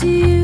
into you.